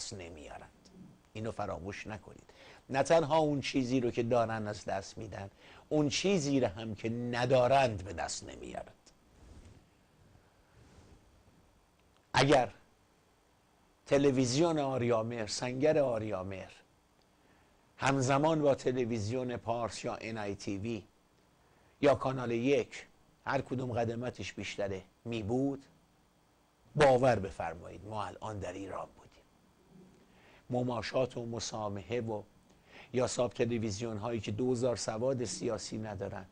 دست نمیارند اینو فراموش نکنید. نه تنها اون چیزی رو که دارن از دست میدن اون چیزی رو هم که ندارند به دست نمیارند اگر تلویزیون آریامر سنگر آریامر همزمان با تلویزیون پارس یا تیوی یا کانال یک هر کدوم قدمتش بیشتره می بود باور بفرمایید ما الان در ایران بودیم. مماشات و مسامحه و یا ساب تلویزیون هایی که دوزار سواد سیاسی ندارن.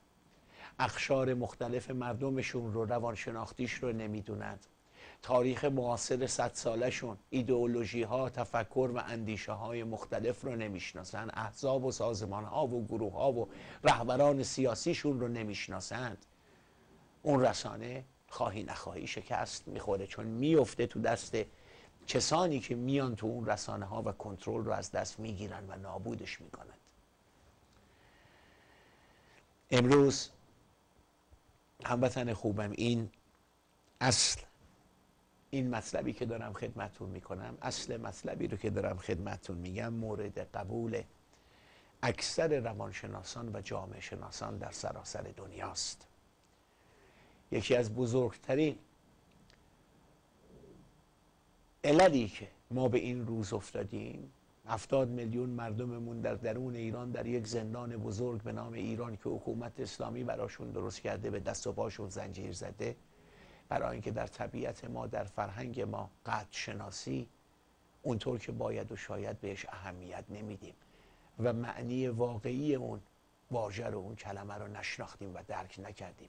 اخشار مختلف مردمشون رو روانشناختیش رو نمی‌دونند تاریخ معاصر صد سالشون ایدئولوژی ها تفکر و اندیشه های مختلف رو نمی‌شناسند احزاب و سازمان ها و گروه ها و رهبران سیاسیشون رو نمی‌شناسند اون رسانه خواهی نخواهی شکست می‌خوره چون میفته تو دست کسانی که میان تو اون رسانه ها و کنترل رو از دست می‌گیرن و نابودش می‌کنند امروز هموطن خوبم این اصل این مطلبی که دارم خدمتون می‌کنم اصل مطلبی رو که دارم خدمتون میگم مورد قبول اکثر روانشناسان و جامعه شناسان در سراسر دنیاست. یکی از بزرگترین عللی که ما به این روز افتادیم. هفتاد میلیون مردممون در درون ایران در یک زندان بزرگ به نام ایران که حکومت اسلامی براشون درست کرده به دست و پاشون زنجیر زده. برای اینکه در طبیعت ما در فرهنگ ما قد شناسی اونطور که باید و شاید بهش اهمیت نمیدیم. و معنی واقعی اون واژه رو اون کلمه رو نشناختیم و درک نکردیم.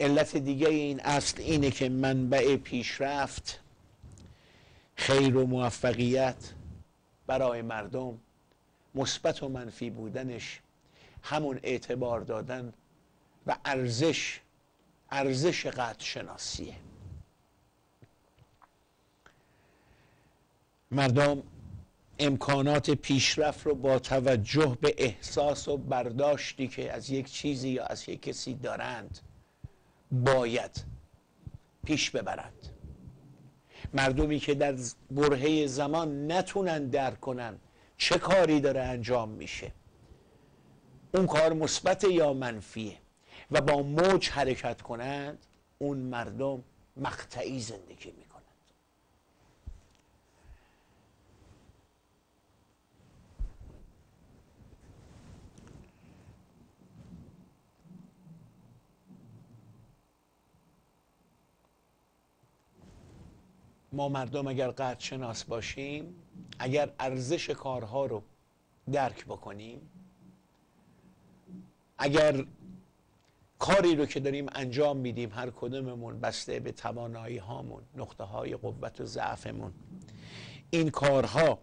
علت دیگه این اصل اینه که منبع پیشرفت خیر و موفقیت برای مردم مثبت و منفی بودنش همون اعتبار دادن و ارزش ارزش قدر شناسیه مردم امکانات پیشرفت رو با توجه به احساس و برداشتی که از یک چیزی یا از یک کسی دارند باید پیش ببرند مردمی که در برهه زمان نتونن درک کنن چه کاری داره انجام میشه. اون کار مثبت یا منفیه و با موج حرکت کنند اون مردم مقطعی زندگی می ما مردم اگر قدر شناس باشیم اگر ارزش کارها رو درک بکنیم اگر کاری رو که داریم انجام میدیم هر کدوممون بسته به توانایی هامون نقطه های قوت و ضعفمون این کارها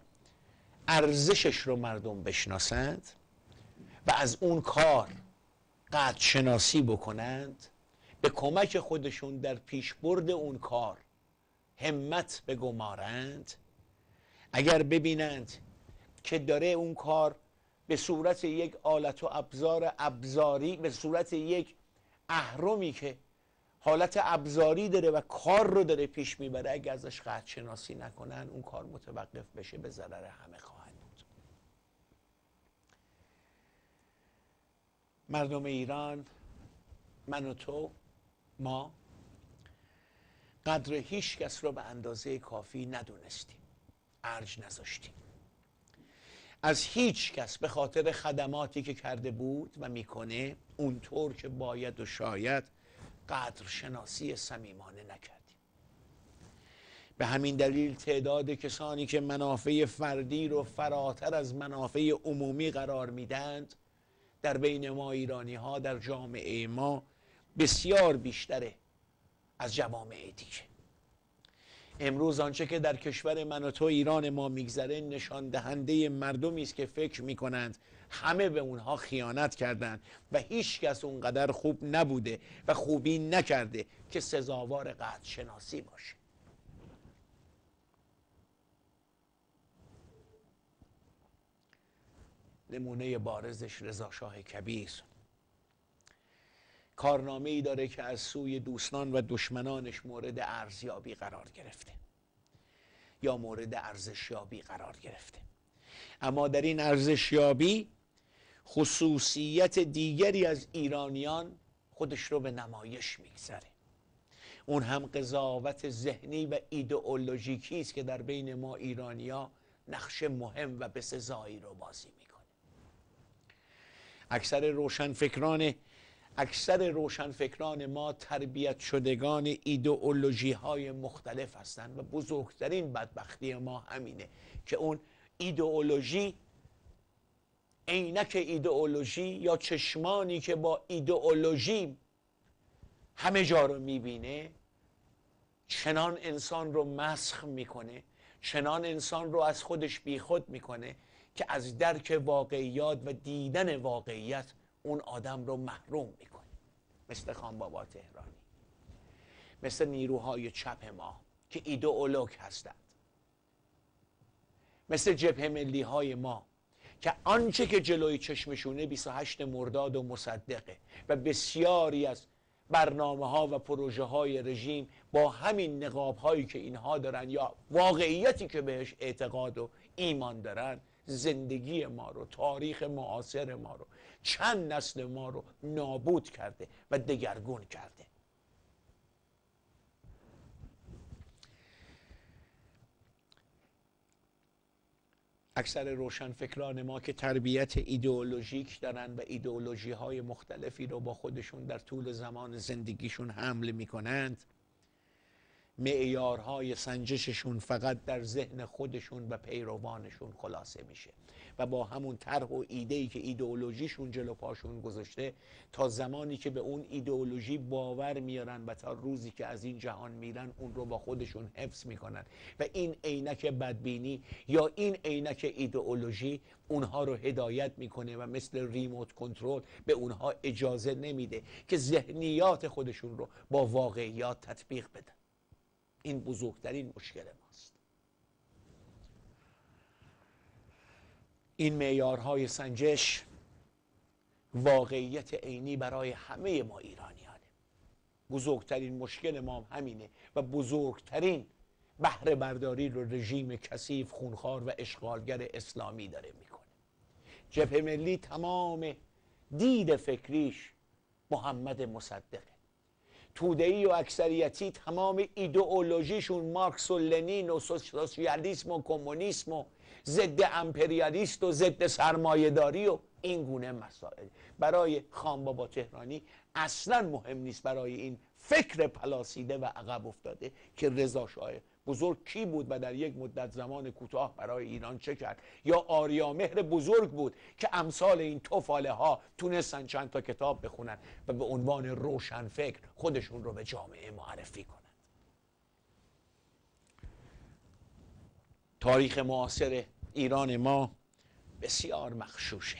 ارزشش رو مردم بشناسند و از اون کار قدر شناسی بکنند به کمک خودشون در پیشبرد اون کار همت بگمارند. اگر ببینند که داره اون کار به صورت یک آلت و ابزار ابزاری به صورت یک اهرمی که حالت ابزاری داره و کار رو داره پیش می‌بره اگر ازش قد شناسی نکنن اون کار متوقف بشه به ضرر همه خواهد بود. مردم ایران من و تو ما قدر هیچ کس رو به اندازه کافی ندونستیم. ارج نذاشتیم. از هیچ کس به خاطر خدماتی که کرده بود و می‌کنه اونطور که باید و شاید قدر شناسی صمیمانه نکردیم. به همین دلیل تعداد کسانی که منافع فردی رو فراتر از منافع عمومی قرار میدند در بین ما ایرانی ها در جامعه ما بسیار بیشتره از جوامع دیگه امروز آنچه که در کشور من و تو ایران ما میگذره نشان دهنده مردمی است که فکر می‌کنند همه به اونها خیانت کردند و هیچ کس اونقدر خوب نبوده و خوبی نکرده که سزاوار قدر شناسی باشه. نمونه بارزش رضا شاه کبیر. کارنامه ای داره که از سوی دوستان و دشمنانش مورد ارزیابی قرار گرفته. یا مورد ارزشیابی قرار گرفته. اما در این ارزشیابی خصوصیت دیگری از ایرانیان خودش رو به نمایش میگذره اون هم قضاوت ذهنی و ایدئولوژیکی است که در بین ما ایرانیا نقش مهم و بسزایی رو بازی می‌کنه. اکثر روشنفکران اکثر روشنفکران ما تربیت شدگان ایدئولوژی های مختلف هستند و بزرگترین بدبختی ما همینه که اون ایدئولوژی عینک ایدئولوژی یا چشمانی که با ایدئولوژی همه جا رو می‌بینه چنان انسان رو مسخ می‌کنه چنان انسان رو از خودش بیخود می‌کنه که از درک واقعیات و دیدن واقعیت اون آدم رو محروم می‌کنه مثل خان بابا تهرانی. مثل نیروهای چپ ما که ایدئولوگ هستند. مثل جبهه ملی های ما که آنچه که جلوی چشمشونه 28 مرداد و مصدقه و بسیاری از برنامه ها و پروژه های رژیم با همین نقاب هایی که اینها دارن یا واقعیتی که بهش اعتقاد و ایمان دارن زندگی ما رو تاریخ معاصر ما رو چند نسل ما رو نابود کرده و دگرگون کرده. اکثر روشنفکران ما که تربیت ایدئولوژیک دارن و ایدئولوژی های مختلفی رو با خودشون در طول زمان زندگیشون حمل می‌کنند معیارهای سنجششون فقط در ذهن خودشون و پیروانشون خلاصه میشه. و با همون طرح و ایده که ایدئولوژیشون جلو پاشون گذاشته تا زمانی که به اون ایدئولوژی باور میارن و تا روزی که از این جهان میرن اون رو با خودشون حفظ می‌کنن. و این عینک بدبینی یا این عینک ایدئولوژی اونها رو هدایت می‌کنه و مثل ریموت کنترل به اونها اجازه نمیده که ذهنیات خودشون رو با واقعیات تطبیق بدن. این بزرگترین مشکل ماست. این معیارهای سنجش واقعیت عینی برای همه ما ایرانیانه. بزرگترین مشکل ما همینه و بزرگترین بهره برداری رو رژیم کثیف خونخوار و اشغالگر اسلامی داره می‌کنه. جبهه ملی تمام دید فکریش محمد مصدقه. تودهی و اکثریتی تمام ایدئولوژیشون مارکس و لنین و سوسیالیسم و کمونیسم و ضد امپریالیست و ضد سرمایهداری و این گونه مسائل. برای خان بابا تهرانی اصلا مهم نیست برای این فکر پلاسیده و عقب افتاده که رضا شاه بزرگ کی بود و در یک مدت زمان کوتاه برای ایران چه کرد؟ یا آریا مهر بزرگ بود که امثال این توفاله ها تونستن چند تا کتاب بخونن و به عنوان روشن فکر خودشون رو به جامعه معرفی کنند تاریخ معاصر ایران ما بسیار مخشوشه.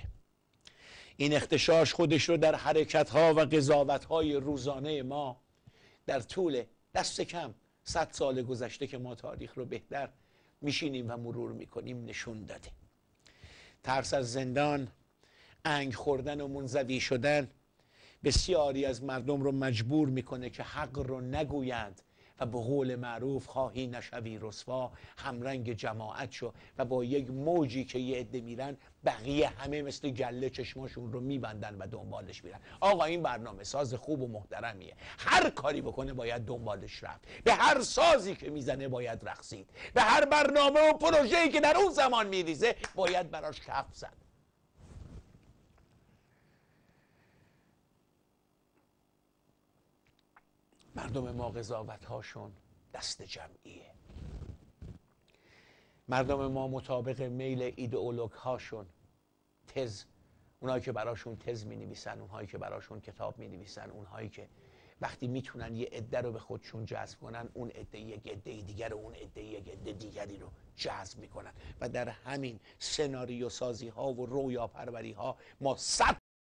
این اختشاش خودش رو در حرکت ها و قضاوت های روزانه ما در طول دست کم صد سال گذشته که ما تاریخ رو بهتر میشینیم و مرور می‌کنیم نشون داده. ترس از زندان انگ خوردن و منزوی شدن بسیاری از مردم رو مجبور می‌کنه که حق رو نگویند و به قول معروف خواهی نشوی رسوا همرنگ جماعت شو و با یک موجی که یه عده میرن بقیه همه مثل گله چشماشون رو میبندن و دنبالش میرن. آقا این برنامه ساز خوب و محترمیه. هر کاری بکنه باید دنبالش رفت. به هر سازی که می‌زنه باید رقصید. به هر برنامه و پروژه‌ای که در اون زمان میریزه باید براش کف زد. مردم ما قضاوت هاشون دست جمعیه. مردم ما مطابق میل ایدئولوگ هاشون تز اونهایی که براشون تز می نویسن اونهایی که براشون کتاب می نویسن اونهایی که وقتی می‌تونن یه عده رو به خودشون جذب کنن اون عده یک عده دیگر اون عده یک عده دیگری رو جذب می‌کنن. و در همین سناریو سازی ها و رویا پروری ها ما صد